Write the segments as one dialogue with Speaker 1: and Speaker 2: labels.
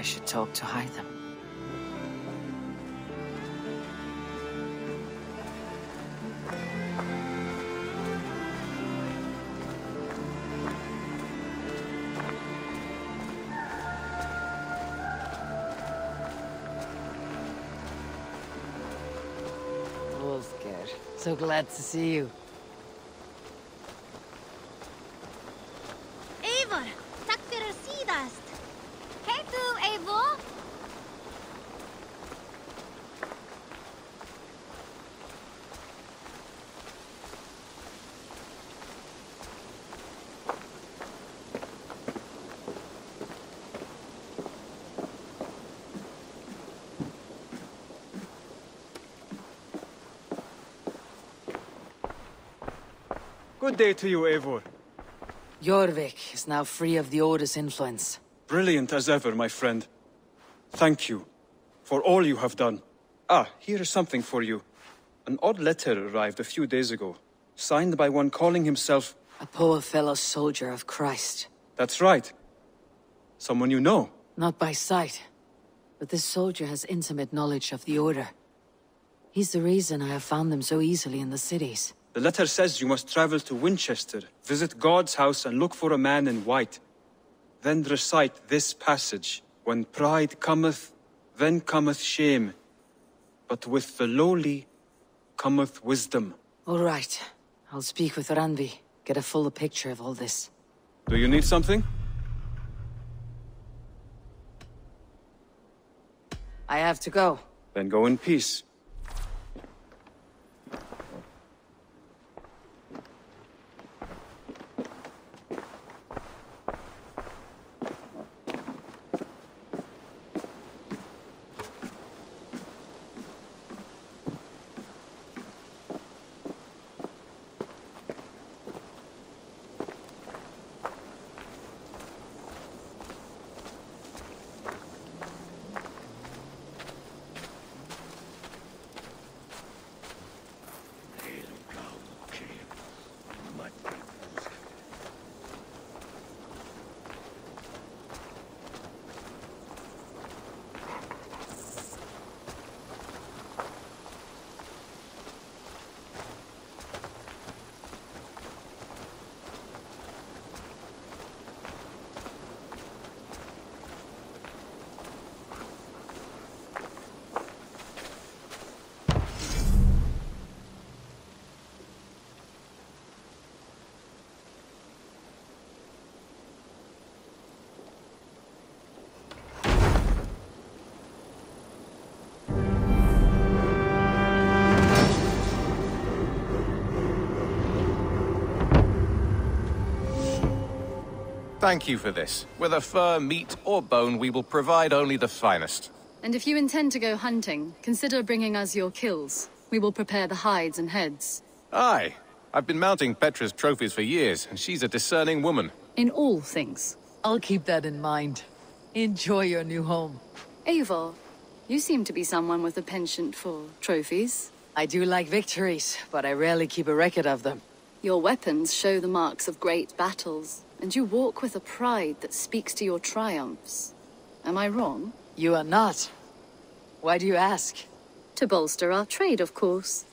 Speaker 1: I should talk to Hytham. Wolfgar, so glad to see you.
Speaker 2: Good day to you, Eivor.
Speaker 1: Jorvik is now free of the Order's influence.
Speaker 2: Brilliant as ever, my friend. Thank you for all you have done. Ah, here is something for you. An odd letter arrived a few days ago, signed by one calling himself...
Speaker 1: A poor fellow soldier of Christ.
Speaker 2: That's right. Someone you know.
Speaker 1: Not by sight, but this soldier has intimate knowledge of the Order. He's the reason I have found them so easily in the cities.
Speaker 2: The letter says you must travel to Winchester, visit God's house and look for a man in white. Then recite this passage. When pride cometh, then cometh shame. But with the lowly cometh wisdom.
Speaker 1: All right. I'll speak with Randvi, get a fuller picture of all this.
Speaker 2: Do you need something?
Speaker 1: I have to go.
Speaker 2: Then go in peace.
Speaker 3: Thank you for this. Whether fur, meat, or bone, we will provide only the finest.
Speaker 4: And if you intend to go hunting, consider bringing us your kills. We will prepare the hides and heads.
Speaker 3: Aye. I've been mounting Petra's trophies for years, and she's a discerning woman.
Speaker 4: In all things.
Speaker 1: I'll keep that in mind. Enjoy your new home.
Speaker 4: Eivor, you seem to be someone with a penchant for trophies.
Speaker 1: I do like victories, but I rarely keep a record of them.
Speaker 4: Your weapons show the marks of great battles, and you walk with a pride that speaks to your triumphs. Am I wrong?
Speaker 1: You are not. Why do you ask?
Speaker 4: To bolster our trade, of course.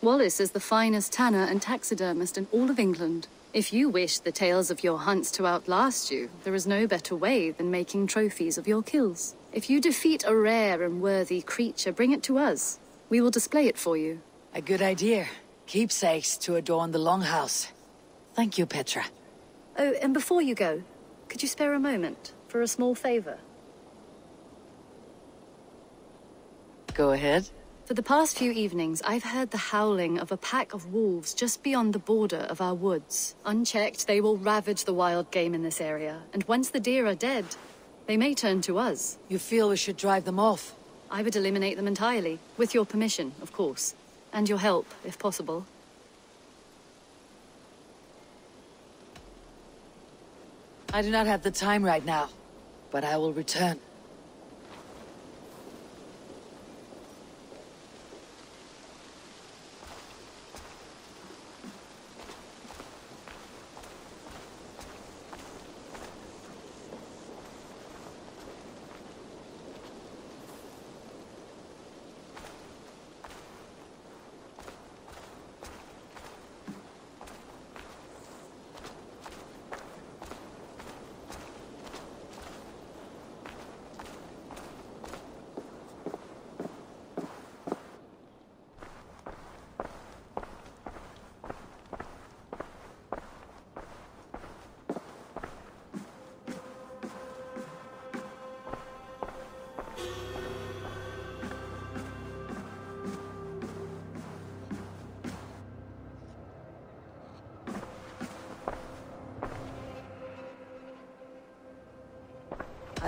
Speaker 4: Wallace is the finest tanner and taxidermist in all of England. If you wish the tales of your hunts to outlast you, there is no better way than making trophies of your kills. If you defeat a rare and worthy creature, bring it to us. We will display it for you.
Speaker 1: A good idea. Keepsakes to adorn the longhouse. Thank you, Petra.
Speaker 4: Oh, and before you go, could you spare a moment for a small favor?
Speaker 1: Go ahead.
Speaker 4: For the past few evenings, I've heard the howling of a pack of wolves just beyond the border of our woods. Unchecked, they will ravage the wild game in this area, and once the deer are dead, they may turn to us.
Speaker 1: You feel we should drive them off?
Speaker 4: I would eliminate them entirely, with your permission, of course. And your help, if possible.
Speaker 1: I do not have the time right now, but I will return.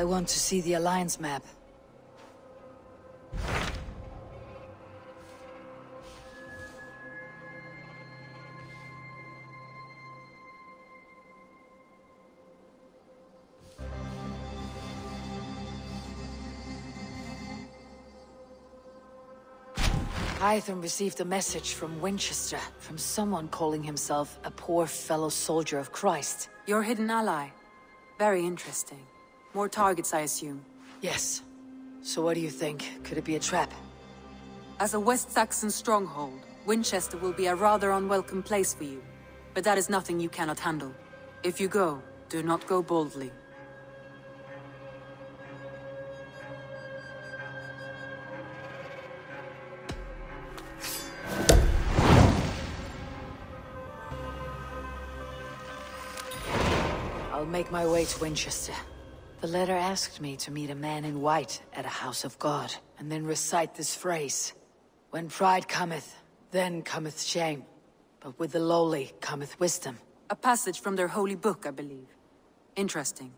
Speaker 1: I want to see the Alliance map. Hytham received a message from Winchester, from someone calling himself a poor fellow soldier of Christ.
Speaker 5: Your hidden ally. Very interesting. More targets, I assume.
Speaker 1: Yes. So what do you think? Could it be a trap?
Speaker 5: As a West Saxon stronghold, Winchester will be a rather unwelcome place for you. But that is nothing you cannot handle. If you go, do not go boldly.
Speaker 1: I'll make my way to Winchester. The letter asked me to meet a man in white at a house of God, and then recite this phrase. When pride cometh, then cometh shame. But with the lowly cometh wisdom.
Speaker 5: A passage from their holy book, I believe. Interesting.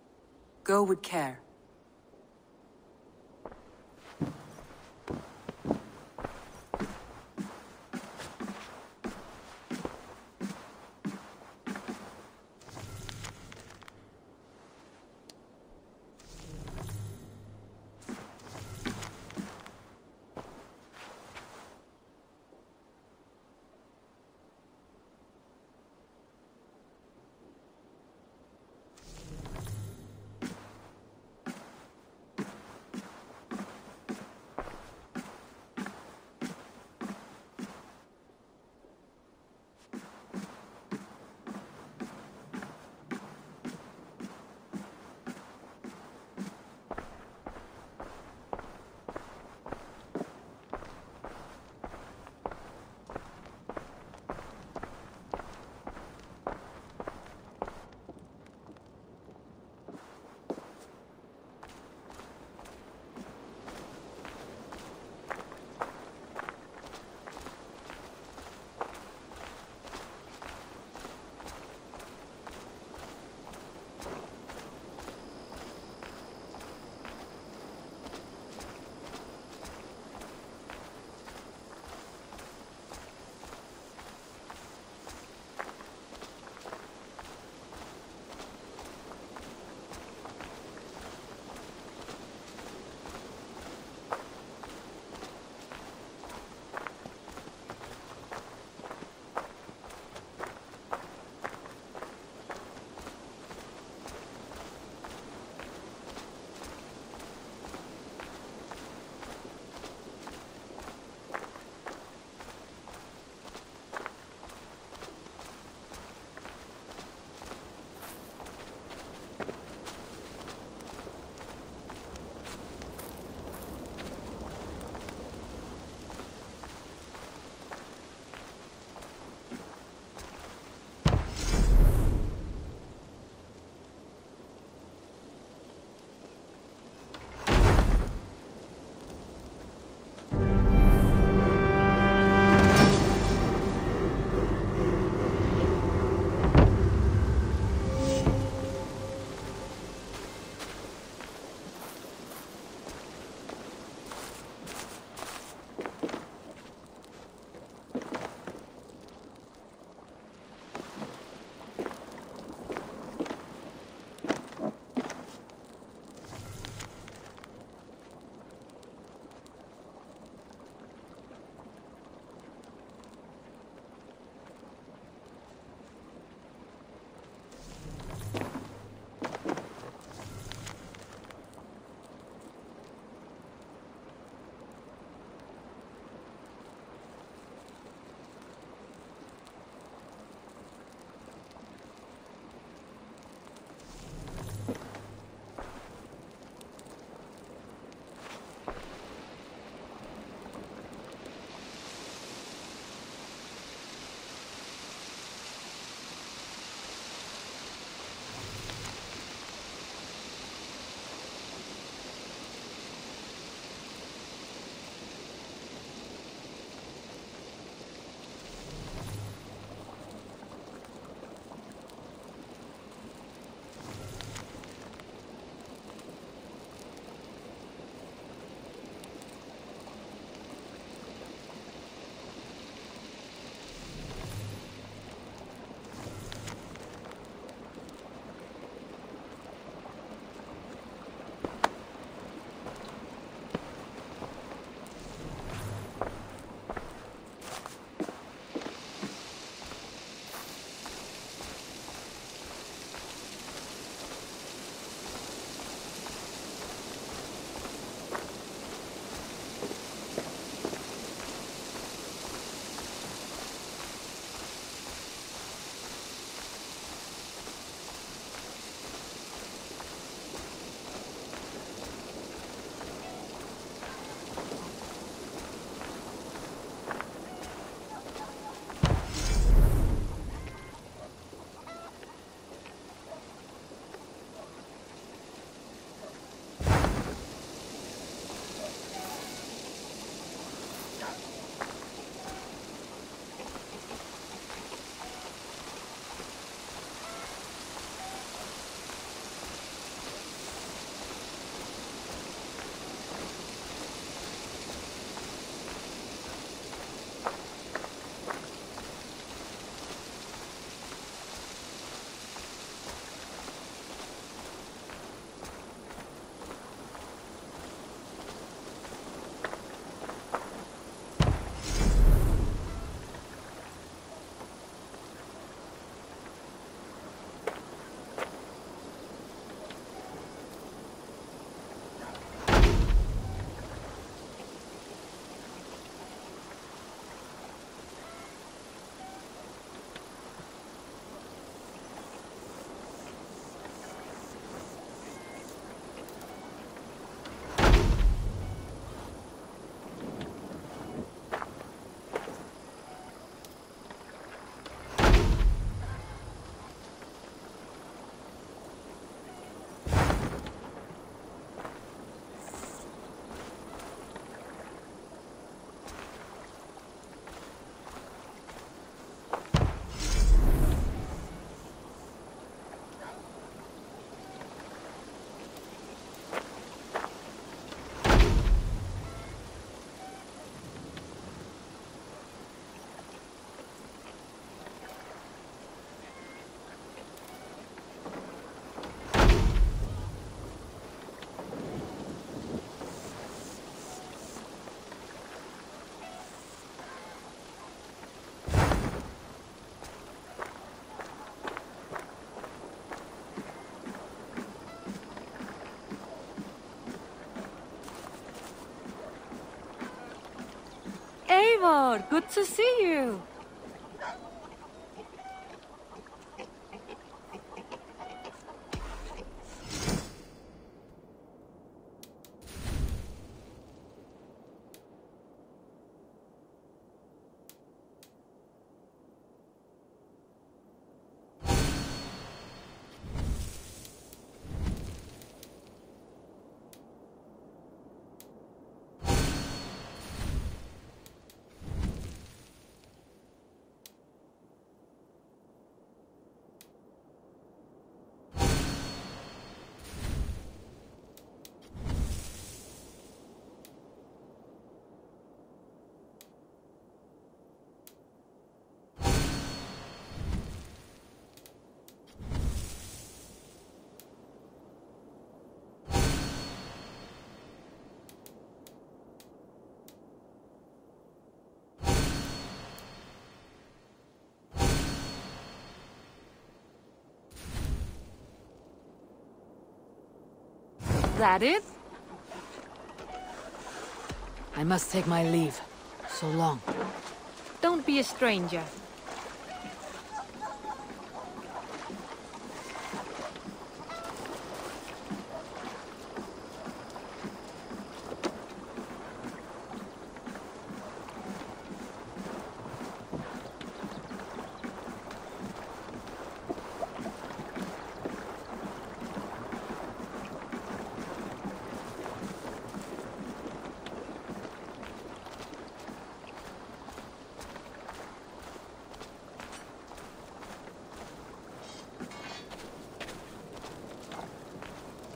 Speaker 5: Go with care.
Speaker 6: Good to see you. That it?
Speaker 1: I must take my leave. So long.
Speaker 6: Don't be a stranger.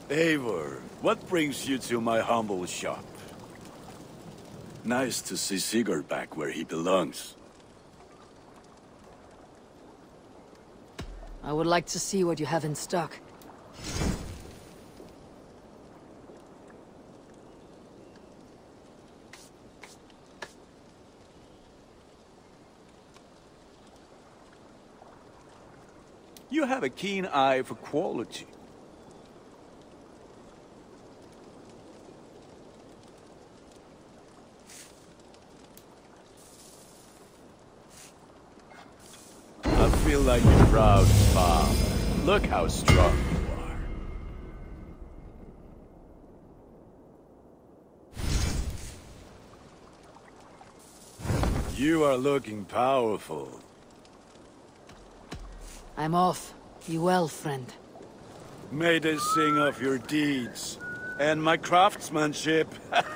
Speaker 7: Eivor, what brings you to my humble shop? Nice to see Sigurd back where he belongs.
Speaker 1: I would like to see what you have in stock.
Speaker 7: You have a keen eye for quality. I feel like your proud father. Look how strong you are. You are looking powerful.
Speaker 1: I'm off. Be well, friend.
Speaker 7: May they sing of your deeds and my craftsmanship.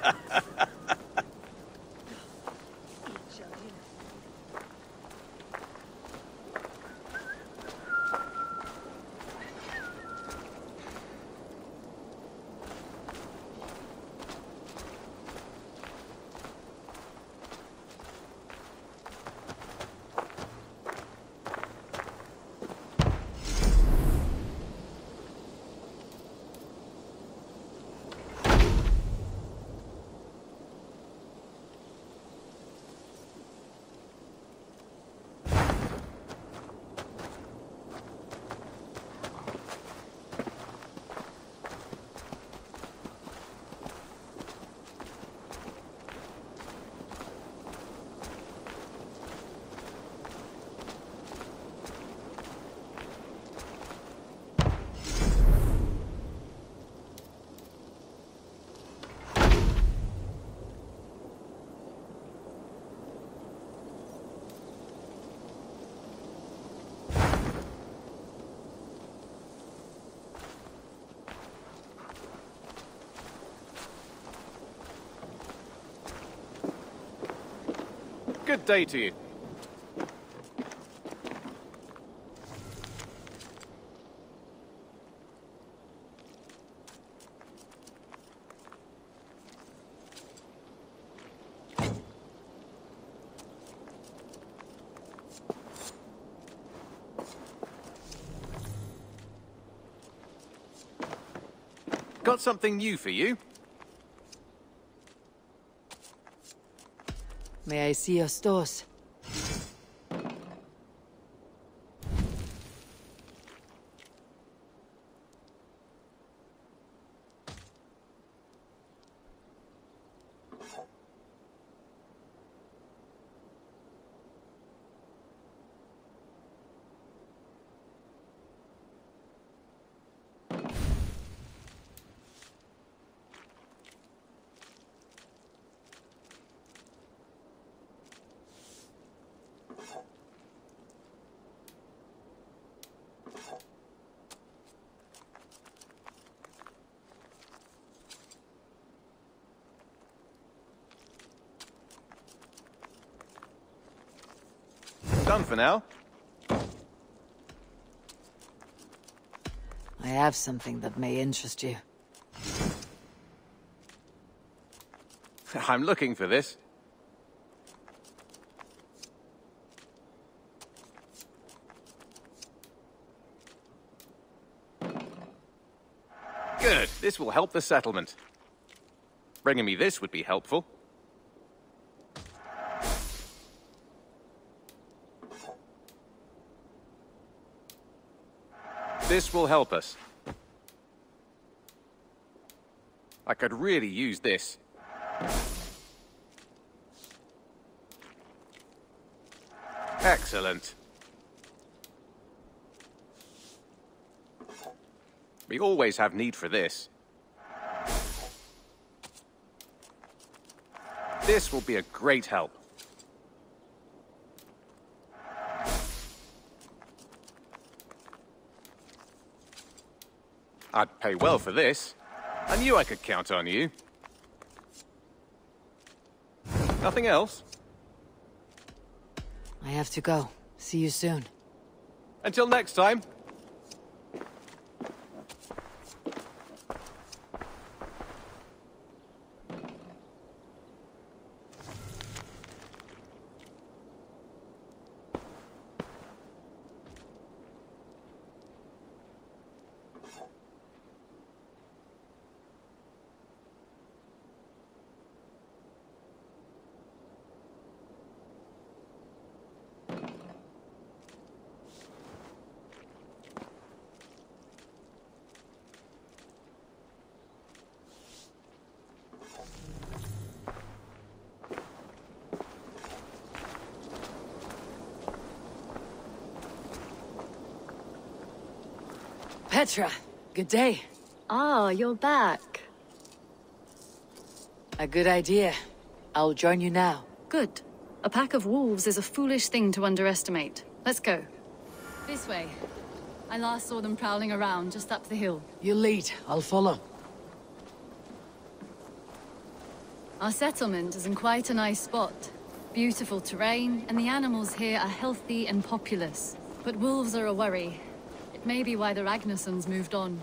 Speaker 3: Good day to you. Got something new for you?
Speaker 1: May I see your stores?
Speaker 3: For now.
Speaker 1: I have something that may interest you.
Speaker 3: I'm looking for this. Good. This will help the settlement. Bringing me this would be helpful. This will help us. I could really use this. Excellent. We always have need for this. This will be a great help. I'd pay well for this. I knew I could count on you. Nothing else?
Speaker 1: I have to go. See you soon.
Speaker 3: Until next time.
Speaker 1: Petra, good day.
Speaker 4: Ah, you're back.
Speaker 1: A good idea. I'll join you now.
Speaker 4: Good. A pack of wolves is a foolish thing to underestimate. Let's go. This way. I last saw them prowling around just up the hill.
Speaker 1: You lead, I'll follow.
Speaker 4: Our settlement is in quite a nice spot. Beautiful terrain, and the animals here are healthy and populous. But wolves are a worry. It may be why the Ragnarsons moved on.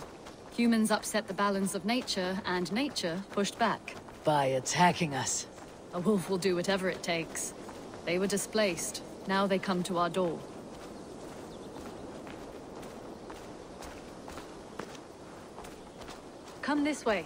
Speaker 4: Humans upset the balance of nature, and nature pushed back.
Speaker 1: By attacking us.
Speaker 4: A wolf will do whatever it takes. They were displaced. Now they come to our door. Come this way.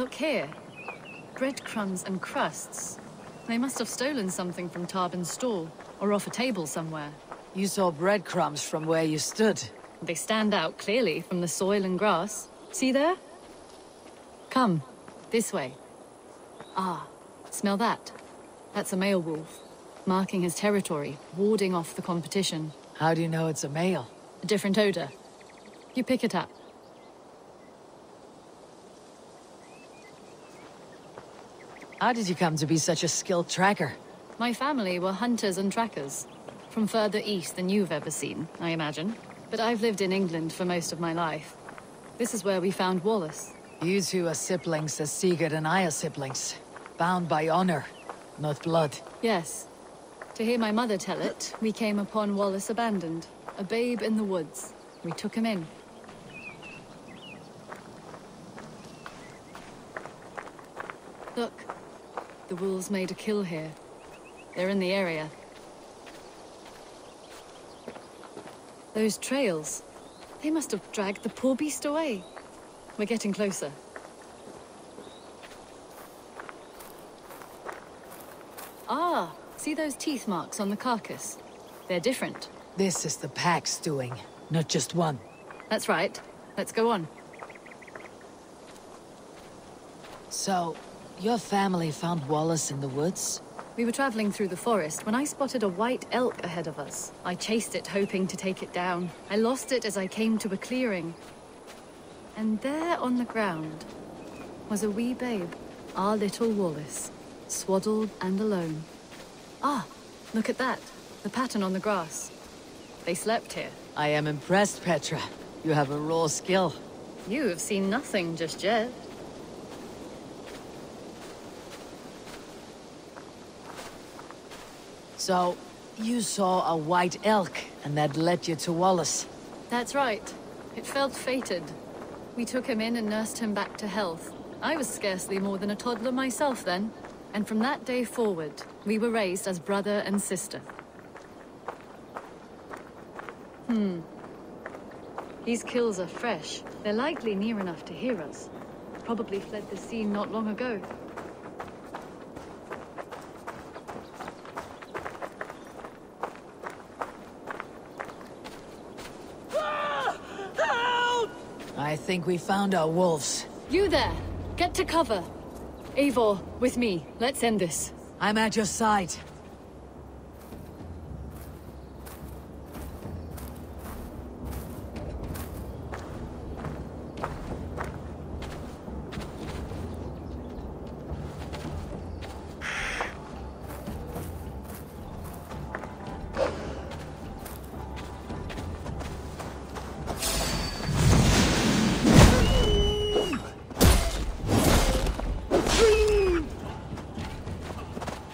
Speaker 4: Look here. Breadcrumbs and crusts. They must have stolen something from Tarbin's stall, or off a table somewhere.
Speaker 1: You saw breadcrumbs from where you stood.
Speaker 4: They stand out clearly from the soil and grass. See there? Come, this way. Ah, smell that? That's a male wolf, marking his territory, warding off the competition.
Speaker 1: How do you know it's a male?
Speaker 4: A different odor. You pick it up.
Speaker 1: How did you come to be such a skilled tracker?
Speaker 4: My family were hunters and trackers. From further east than you've ever seen, I imagine. But I've lived in England for most of my life. This is where we found Wallace.
Speaker 1: You two are siblings as Sigurd and I are siblings. Bound by honor, not blood.
Speaker 4: Yes. To hear my mother tell it, we came upon Wallace abandoned. A babe in the woods. We took him in. Look. The wolves made a kill here. They're in the area. Those trails. They must have dragged the poor beast away. We're getting closer. Ah, see those teeth marks on the carcass? They're different.
Speaker 1: This is the pack's doing, not just one.
Speaker 4: That's right. Let's go on.
Speaker 1: So, your family found Wallace in the woods?
Speaker 4: We were traveling through the forest when I spotted a white elk ahead of us. I chased it, hoping to take it down. I lost it as I came to a clearing. And there on the ground was a wee babe, our little Wallace, swaddled and alone. Ah, look at that. The pattern on the grass. They slept here.
Speaker 1: I am impressed, Petra. You have a raw skill.
Speaker 4: You have seen nothing just yet.
Speaker 1: So, you saw a white elk, and that led you to Wallace.
Speaker 4: That's right. It felt fated. We took him in and nursed him back to health. I was scarcely more than a toddler myself then. And from that day forward, we were raised as brother and sister. Hmm. These kills are fresh. They're likely near enough to hear us. Probably fled the scene not long ago.
Speaker 1: Think we found our wolves.
Speaker 4: You there! Get to cover! Eivor, with me. Let's end this.
Speaker 1: I'm at your side.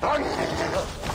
Speaker 1: There.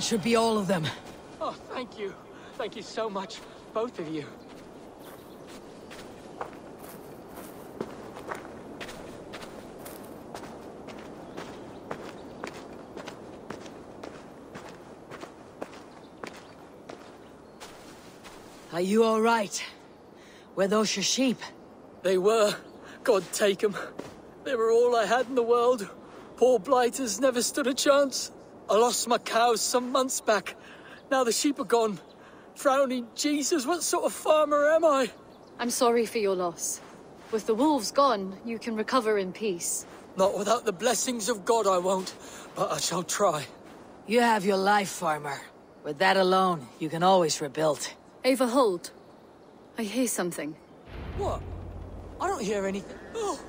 Speaker 1: That should be all of them.
Speaker 8: Oh, thank you. Thank you so much, both of you.
Speaker 1: Are you all right? Were those your sheep?
Speaker 8: They were. God take 'em. They were all I had in the world. Poor blighters never stood a chance. I lost my cows some months back. Now the sheep are gone. Frowning Jesus, what sort of farmer am I?
Speaker 4: I'm sorry for your loss. With the wolves gone, you can recover in peace.
Speaker 8: Not without the blessings of God I won't, but I shall try.
Speaker 1: You have your life, farmer. With that alone, you can always rebuild.
Speaker 4: Ava, hold. I hear something.
Speaker 8: What? I don't hear anything. Oh,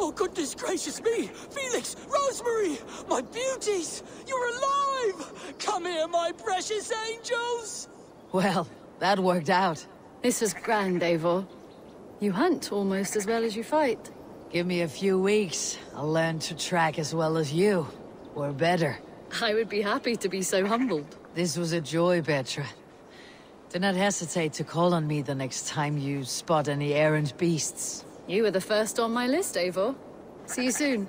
Speaker 8: oh goodness gracious me! Felix, Rosemary, my beauties! You're alive! Come here, my precious angels!
Speaker 1: Well, that worked out.
Speaker 4: This was grand, Eivor. You hunt almost as well as you fight.
Speaker 1: Give me a few weeks. I'll learn to track as well as you. Or better.
Speaker 4: I would be happy to be so humbled.
Speaker 1: This was a joy, Petra. Do not hesitate to call on me the next time you spot any errant beasts.
Speaker 4: You were the first on my list, Eivor. See you soon.